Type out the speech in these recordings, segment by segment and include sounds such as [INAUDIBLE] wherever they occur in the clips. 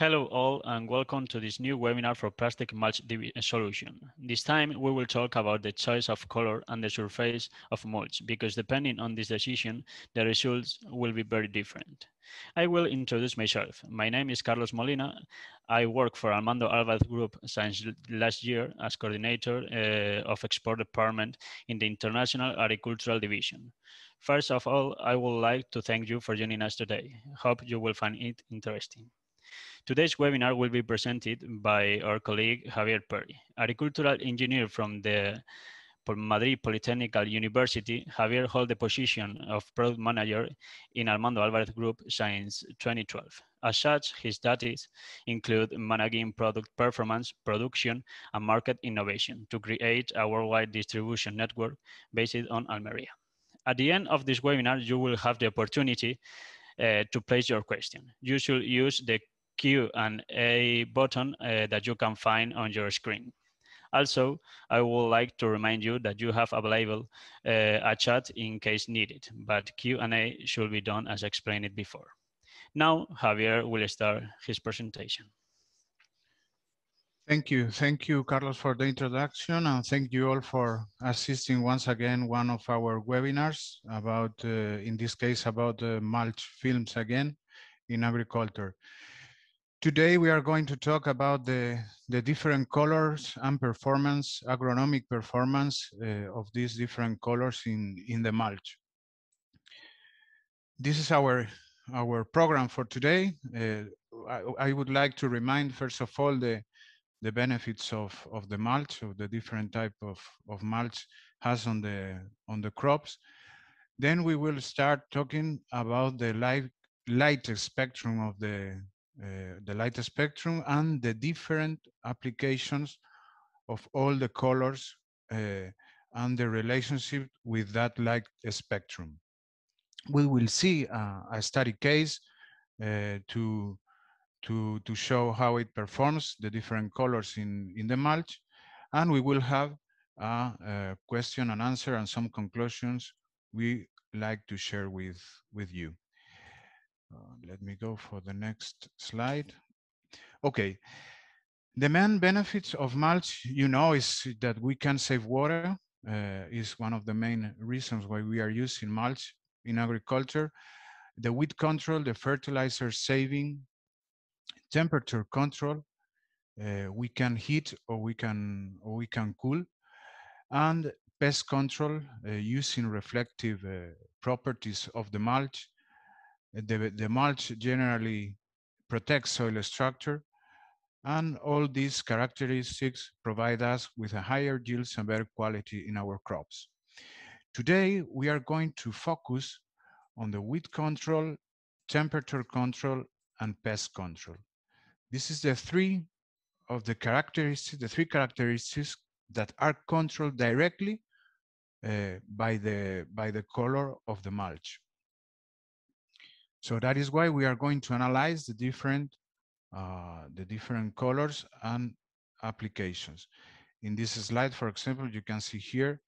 Hello all and welcome to this new webinar for plastic mulch solution. This time we will talk about the choice of color and the surface of mulch because depending on this decision, the results will be very different. I will introduce myself. My name is Carlos Molina. I work for Armando Alvarez Group since last year as coordinator uh, of export department in the International Agricultural Division. First of all, I would like to thank you for joining us today. Hope you will find it interesting. Today's webinar will be presented by our colleague Javier Perry, agricultural engineer from the Madrid Polytechnical University. Javier holds the position of product manager in Armando Alvarez Group since 2012. As such, his duties include managing product performance, production, and market innovation to create a worldwide distribution network based on Almeria. At the end of this webinar, you will have the opportunity uh, to place your question. You should use the Q and A button uh, that you can find on your screen. Also, I would like to remind you that you have available uh, a chat in case needed, but Q&A should be done as explained before. Now, Javier will start his presentation. Thank you. Thank you, Carlos, for the introduction, and thank you all for assisting once again one of our webinars about, uh, in this case, about uh, mulch films again in agriculture. Today we are going to talk about the, the different colors and performance, agronomic performance uh, of these different colors in, in the mulch. This is our, our program for today. Uh, I, I, would like to remind first of all the, the benefits of, of the mulch, of the different type of, of mulch has on the, on the crops. Then we will start talking about the light, light spectrum of the the light spectrum and the different applications of all the colors uh, and the relationship with that light spectrum. We will see uh, a study case to to to show how it performs the different colors in in the mulch and we will have a, a, question and answer and some conclusions we like to share with with you uh, let me go for the next slide. Okay. The main benefits of mulch, you know, is that we can save water, uh, is one of the main reasons why we are using mulch in agriculture. The weed control, the fertilizer saving, temperature control, uh, we can heat or we can or we can cool, and pest control uh, using reflective uh, properties of the mulch the, the mulch generally protects soil structure, and all these characteristics provide us with a higher yields and better quality in our crops. Today, we are going to focus on the weed control, temperature control, and pest control. This is the three of the characteristics, the three characteristics that are controlled directly uh, by the by the color of the mulch. So that is why we are going to analyze the different, uh, the different colors and applications. In this slide, for example, you can see here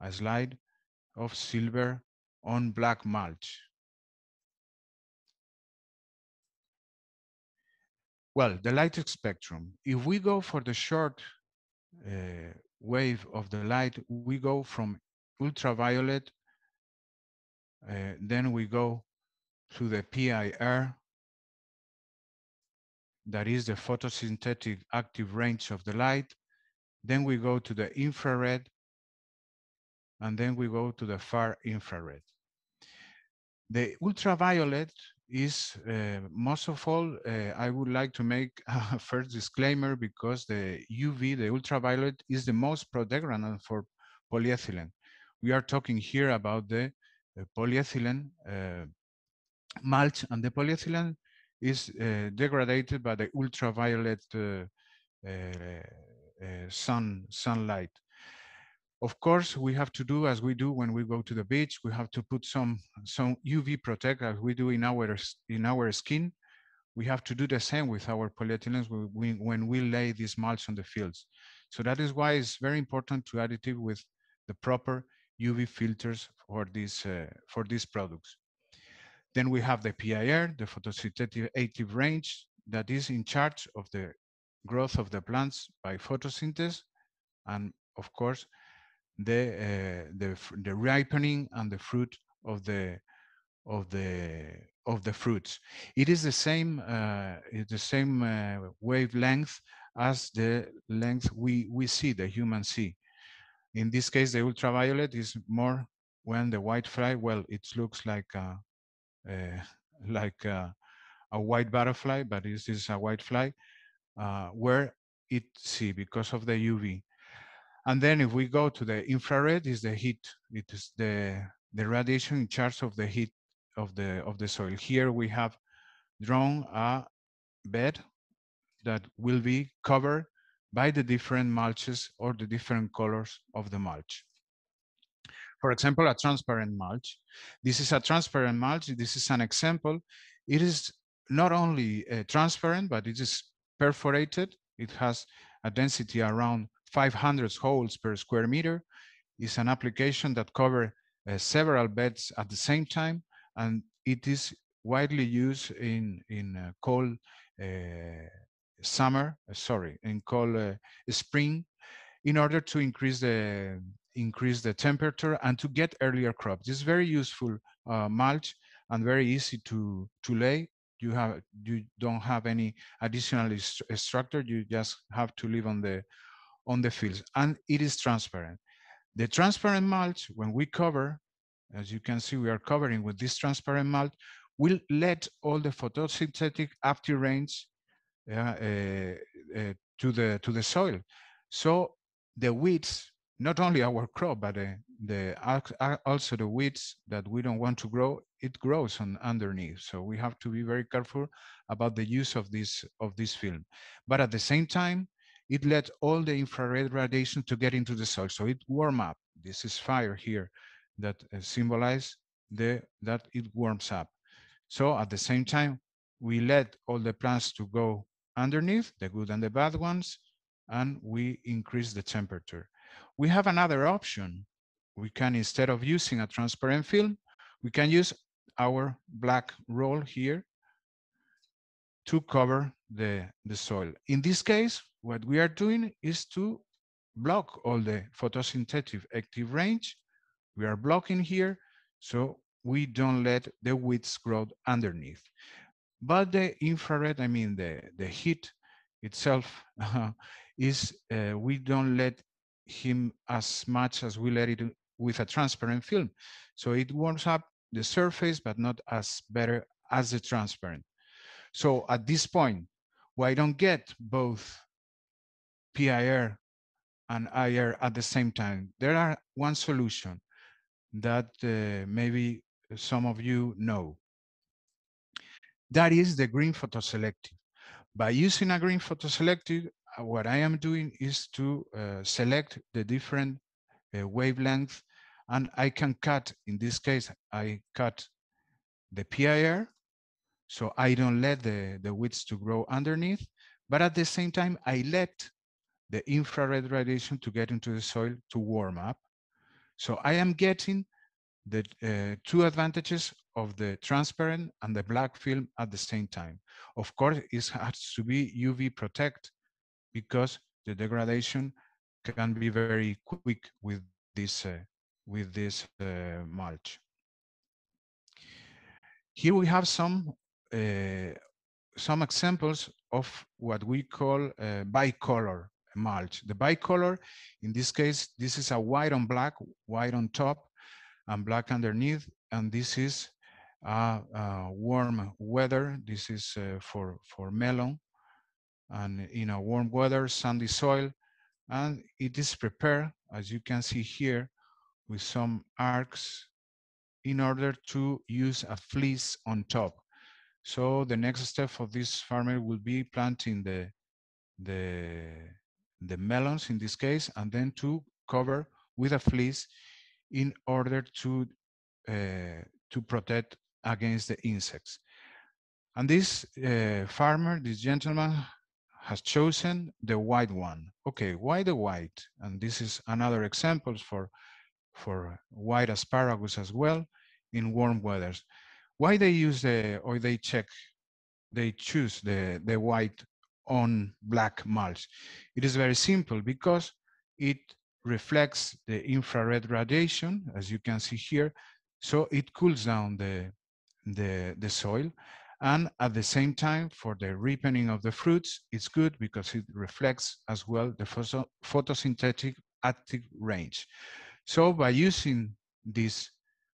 a slide of silver on black mulch. Well, the light spectrum. If we go for the short uh, wave of the light, we go from ultraviolet, uh, then we go to the PAR, that is the photosynthetic active range of the light. Then we go to the infrared, and then we go to the far infrared. The ultraviolet is, uh, most of all, uh, I would like to make [LAUGHS] a first disclaimer because the UV, the ultraviolet, is the most protectant for polyethylene. We are talking here about the uh, polyethylene uh, mulch and the polyethylene is uh, degraded by the ultraviolet uh, uh, sun sunlight. Of course, we have to do as we do when we go to the beach. We have to put some some UV protect as we do in our in our skin. We have to do the same with our polyethylenes when we, lay this mulch on the fields. So that is why it's very important to additive with the proper UV filters for these uh, for these products. Then we have the PAR, the photosynthetic active range. that is in charge of the growth of the plants by photosynthesis and of course the uh, the the ripening and the fruit of the of the of the fruits. It is the same uh, the same uh, wavelength as the length we we see the human see. In this case, the ultraviolet is more when the white fly. Well, it looks like a, like a, a, white butterfly, but this is a white fly uh, where it see because of the UV. And then if we go to the infrared, is the heat. It is the the radiation in charge of the heat of the of the soil. Here we have drawn a bed that will be covered by the different mulches or the different colors of the mulch. For example, a transparent mulch. This is a transparent mulch. This is an example. It is not only uh, transparent, but it is perforated. It has a density around 500 holes per square meter. It's an application that covers uh, several beds at the same time, and it is widely used in, in uh, cold summer, sorry, in cold spring, in order to increase the increase the temperature and to get earlier crops. It's very useful uh, mulch and very easy to to lay. You have you don't have any additional structure. You just have to live on the on the fields, and it is transparent. The transparent mulch, when we cover, as you can see, we are covering with this transparent mulch, will let all the photosynthetic active range uh, uh, to the to the soil. So the weeds, not only our crop, but the, the also the weeds that we don't want to grow, it grows on underneath. So we have to be very careful about the use of this of this film. But at the same time, it let all the infrared radiation to get into the soil. So it warm up. This is fire here that uh, symbolize the that it warms up. So at the same time, we let all the plants to go underneath, the good and the bad ones, and we increase the temperature. We have another option. We can, instead of using a transparent film, we can use our black roll here to cover the, the soil. In this case, what we are doing is to block all the photosynthetic active range. We are blocking here, so we don't let the weeds grow underneath. But the infrared, I mean the, the heat itself, uh, [LAUGHS] is uh, we don't let him as much as we let it with a transparent film. So it warms up the surface, but not as better as the transparent. So at this point, why don't get both PAR and IR at the same time? There are one solution that uh, maybe some of you know. That is the green photoselective. By using a green photoselective, what I am doing is to uh, select the different uh, wavelengths and I can cut, in this case, I cut the PAR, so I don't let the, the widths to grow underneath, but at the same time, I let the infrared radiation to get into the soil to warm up. So I am getting the uh, two advantages of the transparent and the black film at the same time. Of course, it has to be UV protect because the degradation can be very quick with this uh, with this uh, mulch. Here we have some uh, some examples of what we call uh, bicolor mulch. The bicolor, in this case, this is a white on black, white on top, and black underneath. And this is warm weather. This is uh, for, for melon. And in a warm weather, sandy soil. And it is prepared, as you can see here, with some arcs in order to use a fleece on top. So the next step for this farmer will be planting the, the, the melons in this case, and then to cover with a fleece in order to uh, to protect against the insects. And this uh, farmer, this gentleman, has chosen the white one. Okay, why the white? And this is another example for for white asparagus as well in warm weathers. Why they use the or they check they choose the, the white on black mulch? It is very simple because it reflects the infrared radiation, as you can see here, so it cools down the, the, the soil. And at the same time, for the ripening of the fruits, it's good because it reflects as well the photo, photosynthetic active range. So by using this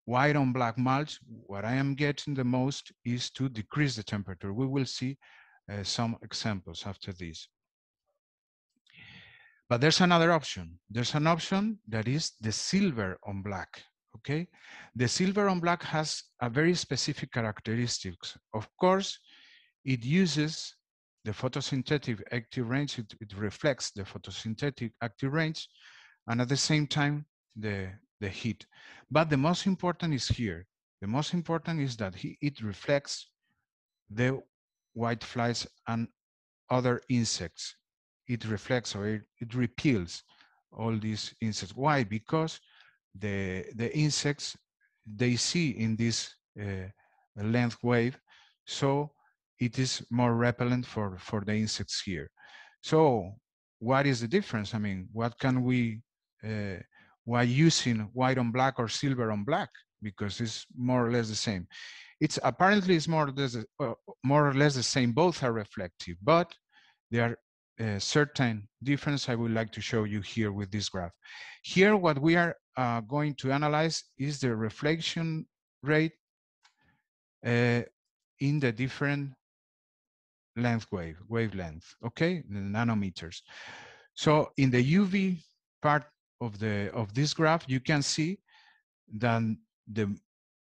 white on black mulch, what I am getting the most is to decrease the temperature. We will see uh, some examples after this. But there's another option. There's an option that is the silver on black, okay? The silver on black has a very specific characteristics. Of course, it uses the photosynthetic active range, it, it reflects the photosynthetic active range, and at the same time, the, the heat. But the most important is here. The most important is that he, it reflects the white flies and other insects. It reflects or it, it repels all these insects. Why? Because the, the insects, they see in this uh, length wave, so it is more repellent for, for the insects here. So what is the difference? I mean, what can we uh, while using white on black or silver on black because it's more or less the same. It's apparently it's more or less, uh, more or less the same. Both are reflective, but there are uh, certain difference I would like to show you here with this graph. Here, what we are uh, going to analyze is the reflection rate uh, in the different length wave, wavelength, okay, the nanometers. So in the UV part of the of this graph, you can see that the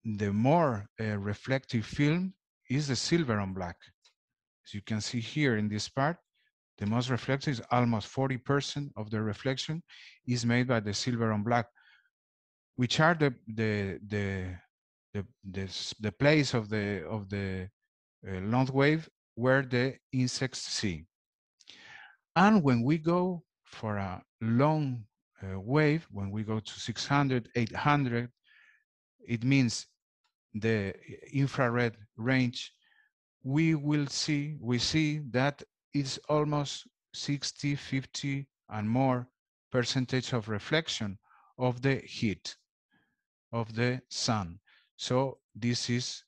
the more uh, reflective film is the silver on black. As you can see here in this part, the most reflective is almost 40% of the reflection is made by the silver on black, which are the the the the the, the place of the of the uh, long wave where the insects see. And when we go for a long uh, wave, when we go to 600, 800, it means the infrared range, we will see, we see that it's almost 60, 50 and more percentage of reflection of the heat of the sun. So this is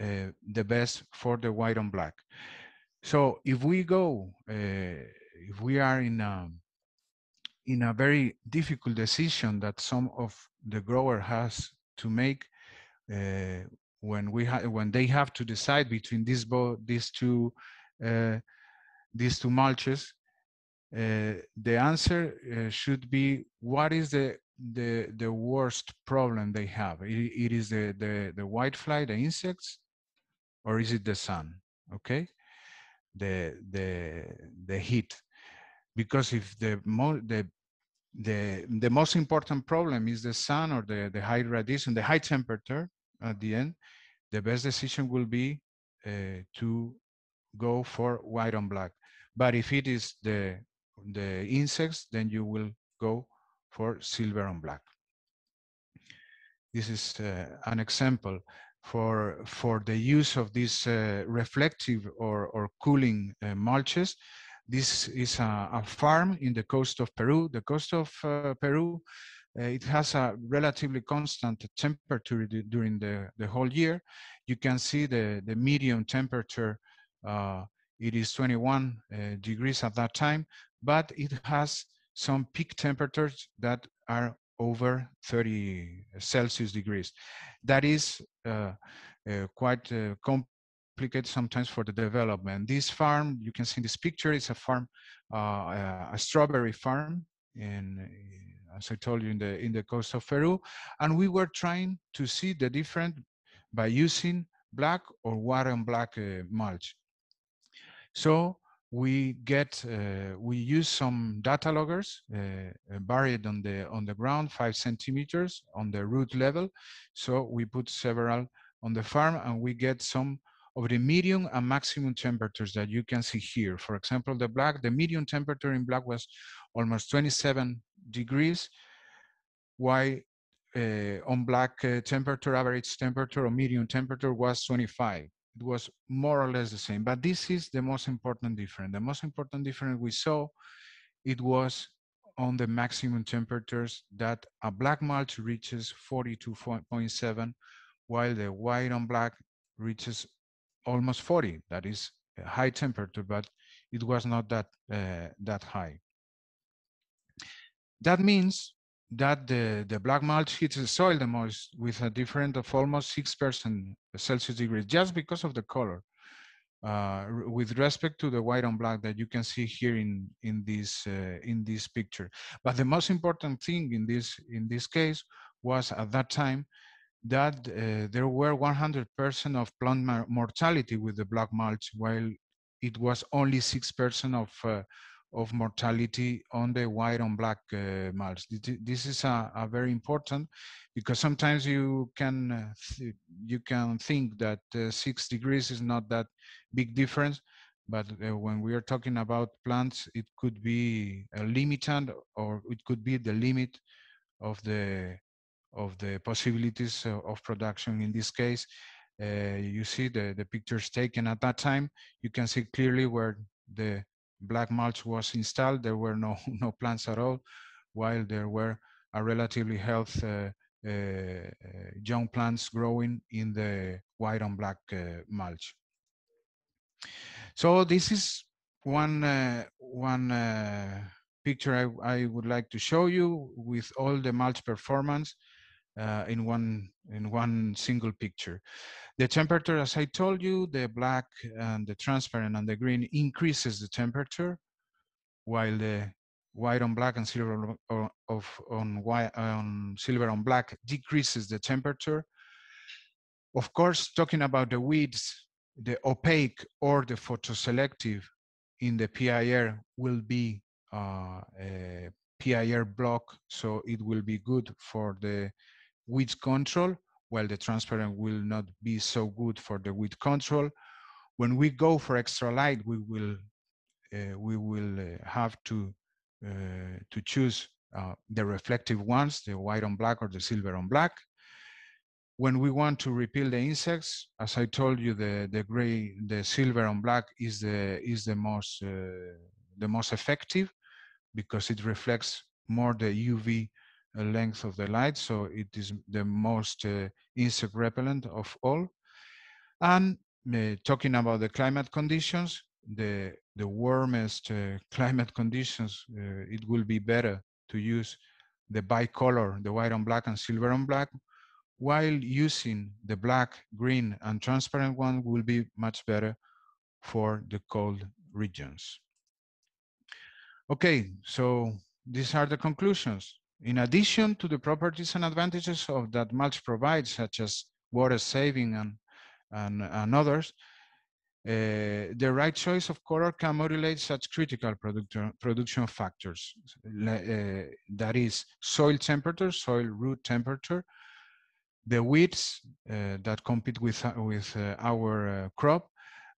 uh, the best for the white on black. So if we go, uh, if we are in a, in a very difficult decision that some of the grower has to make uh, when we have when they have to decide between these these two uh, these two mulches uh, the answer uh, should be what is the the the worst problem they have it, it is the the the white fly the insects or is it the sun okay the the the heat because if the mo the the the most important problem is the sun or the the high radiation, the high temperature at the end. The best decision will be uh, to go for white on black. But if it is the the insects, then you will go for silver on black. This is uh, an example for for the use of these uh, reflective or or cooling uh, mulches this is a, a, farm in the coast of Peru. The coast of uh, Peru, uh, it has a relatively constant temperature during the, the whole year. You can see the, the medium temperature, uh, it is 21 uh, degrees at that time, but it has some peak temperatures that are over 30 Celsius degrees. That is uh, uh, quite complex complicated sometimes for the development. This farm, you can see in this picture, it's a farm, uh, a strawberry farm in, as I told you, in the, in the coast of Peru. And we were trying to see the different by using black or white and black uh, mulch. So we get, uh, we use some data loggers uh, buried on the, on the ground, five centimeters on the root level. So we put several on the farm and we get some of the medium and maximum temperatures that you can see here. For example, the black, the medium temperature in black was almost 27 degrees, while uh, on black uh, temperature, average temperature or medium temperature was 25 it was more or less the same. But this is the most important difference. The most important difference we saw, it was on the maximum temperatures that a black mulch reaches 42.7, while the white on black reaches almost 40. That is a high temperature, but it was not that uh, that high. That means that the, the black mulch hits the soil the most with a difference of almost 6% Celsius degree just because of the color. Uh, with respect to the white on black that you can see here in in this uh, in this picture. But the most important thing in this in this case was at that time that uh, there were 100% of plant mortality with the black mulch, while it was only 6% of uh, of mortality on the white on black uh, mulch. This is a, a, very important because sometimes you can uh, you can think that uh, six degrees is not that big difference, but uh, when we are talking about plants, it could be a limitant or it could be the limit of the of the possibilities of production. In this case, uh, you see the the pictures taken at that time. You can see clearly where the black mulch was installed, there were no, [LAUGHS] no plants at all, while there were a relatively healthy uh, uh, uh, young plants growing in the white and black uh, mulch. So this is one, uh, one picture I, I, would like to show you with all the mulch performance in, one, in one single picture. The temperature, as I told you, the black and the transparent and the green increases the temperature, while the white on black and silver on, of, on, white, on silver on black decreases the temperature. Of course, talking about the weeds, the opaque or the photoselective in the PAR will be uh, a PAR block, so it will be good for the weeds control well, the transparent will not be so good for the weed control. When we go for extra light, we will uh, we will uh, have to uh, to choose uh, the reflective ones, the white on black or the silver on black. When we want to repel the insects, as I told you, the the gray, the silver on black is the is the most the most effective because it reflects more the UV length of the light, so it is the most uh, insect repellent of all. And uh, talking about the climate conditions, the, the warmest uh, [LAUGHS] climate conditions, it will be better to use the bicolor, the white on black and silver on black, while using the black, green, and transparent one will be much better for the cold regions. Okay, so these are the conclusions. In addition to the properties and advantages of that mulch provides, such as water saving and, and, and others, uh, the right choice of color can modulate such critical production, production factors. Uh, that is soil temperature, soil root temperature, the weeds uh, that compete with, with our crop,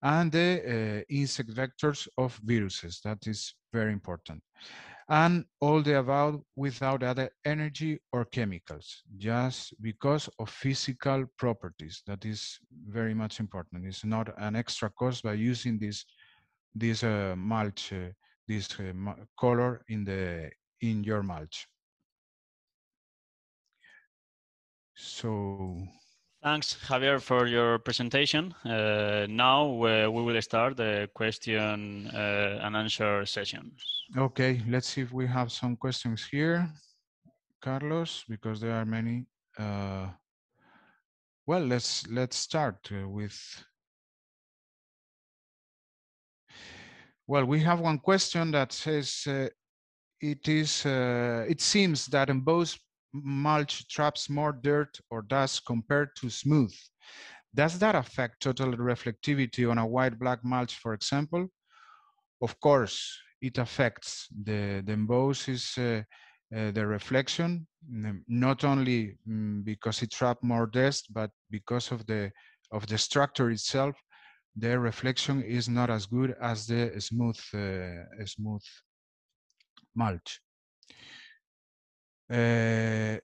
and the insect vectors of viruses. That is very important and all the above without other energy or chemicals, just because of physical properties. That is very much important. It's not an extra cost by using this this uh, mulch, uh, this uh, color in the in your mulch. So. Thanks, Javier, for your presentation. Uh, now uh, we will start the question uh, and answer session. Okay, let's see if we have some questions here, Carlos, because there are many. Uh, well, let's let's start uh, with. Well, we have one question that says uh, it is. It seems that embossed mulch traps more dirt or dust compared to smooth. Does that affect total reflectivity on a white-black mulch, for example? Of course, it affects the, the embosses, uh, uh, the reflection, mm, not only um, because it traps more dust, but because of the, of the structure itself, the reflection is not as good as the smooth, uh, smooth mulch. Uh,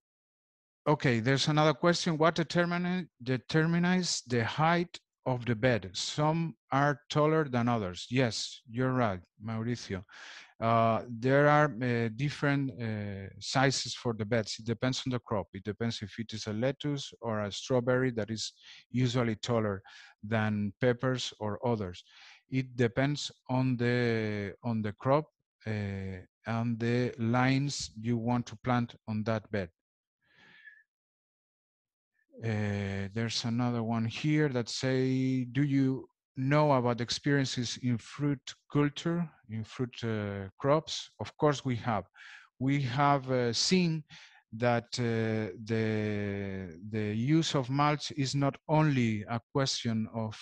okay, there's another question. What determine, determines the height of the bed. Some are taller than others. Yes, you're right, Mauricio. Uh, there are uh, different uh, sizes for the beds. It depends on the crop. It depends if it is a lettuce or a strawberry that is usually taller than peppers or others. It depends on the on the crop and the lines you want to plant on that bed. Uh, there's another one here that say, do you know about experiences in fruit culture, in fruit uh, crops? Of course we have. We have uh, seen that the, the use of mulch is not only a question of,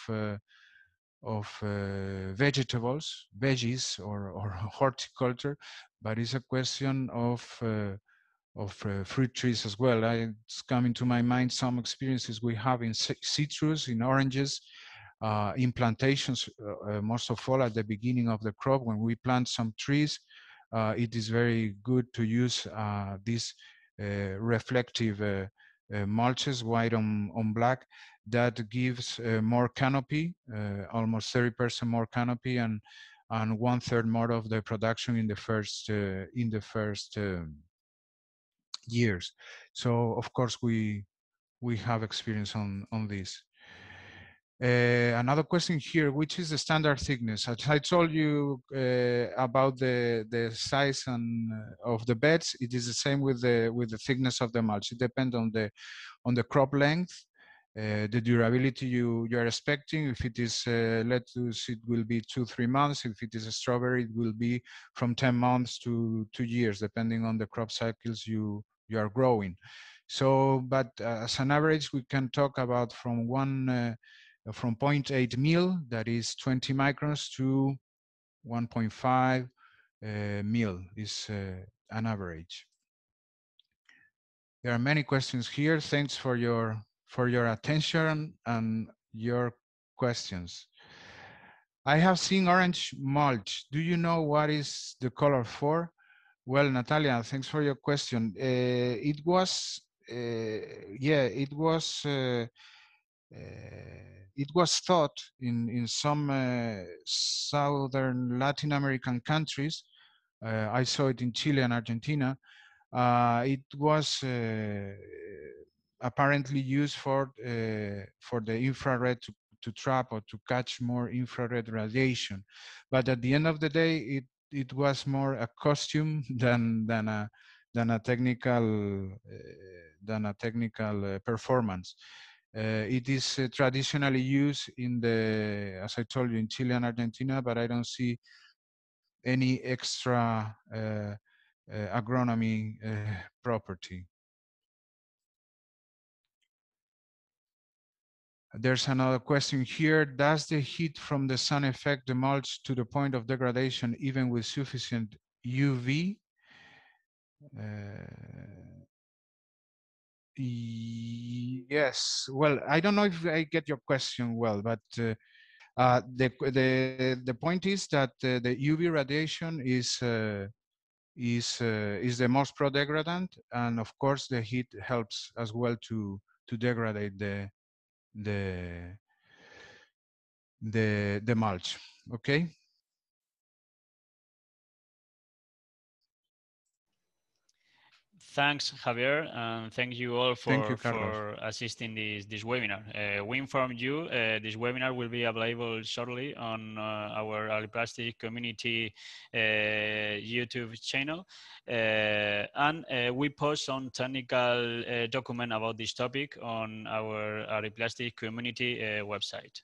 of uh, vegetables, veggies or, or [LAUGHS] horticulture, but it's a question of of uh, fruit trees as well. I, it's coming to my mind some experiences we have in citrus, in oranges, uh, in plantations, uh, uh, most of all at the beginning of the crop when we plant some trees. Uh, it is very good to use uh, these reflective mulches, white on, on black, that gives more canopy, almost 30% more canopy, and and one third more of the production in the first in the first um, years. So of course we we have experience on on this. Uh, another question here, which is the standard thickness? As I told you uh, about the the size and uh, of the beds, it is the same with the with the thickness of the mulch. It depends on the on the crop length, uh, the durability you you are expecting. If it is uh, lettuce, it will be two three months. If it is a strawberry, it will be from ten months to two years, depending on the crop cycles you you are growing. So, but uh, as an average, we can talk about from one, uh, from 0.8 mil, that is 20 microns, to 1.5 uh, mil is uh, an average. There are many questions here. Thanks for your for your attention and your questions. I have seen orange mulch. Do you know what is the color for? Well, Natalia, thanks for your question. Uh, it was, uh, yeah, it was, uh, uh it was thought in in some uh, southern Latin American countries. Uh, I saw it in Chile and Argentina. it was apparently used for for the infrared to to trap or to catch more infrared radiation. But at the end of the day, it it was more a costume [LAUGHS] than than a than a technical uh, than a technical uh, performance. Uh, it is traditionally used in the, as I told you, in Chile and Argentina, but I don't see any extra agronomy property. There's another question here. Does the heat from the sun affect the mulch to the point of degradation even with sufficient UV? Uh, yes. Well, I don't know if I get your question well, but uh, uh, the the the point is that uh, the UV radiation is uh, is uh, is the most pro-degradant, and of course the heat helps as well to to degrade the the the the mulch okay Thanks, Javier, and thank you all for, you, for assisting this, this webinar. Uh, we inform you uh, this webinar will be available shortly on uh, our Agriplastic community uh, YouTube channel. Uh, and uh, we post some technical document about this topic on our Agriplastic community website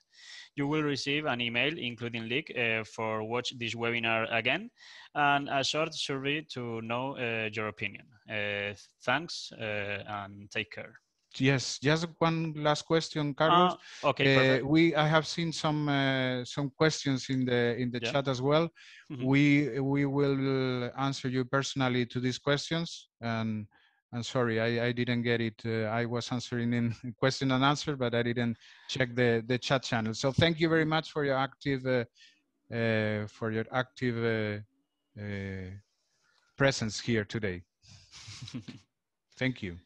you will receive an email including link uh, for watch this webinar again and a short survey to know uh, your opinion. Uh, thanks uh, and take care. Yes, just one last question, Carlos. Uh, okay, uh, we I have seen some uh, some questions in the in the yeah. chat as well. Mm -hmm. We we will answer you personally to these questions and I'm sorry, I, I didn't get it. Uh, I was answering in [LAUGHS] question and answer, but I didn't check the, the chat channel. So thank you very much for your active uh, uh, for your active uh, uh, presence here today. Thank you.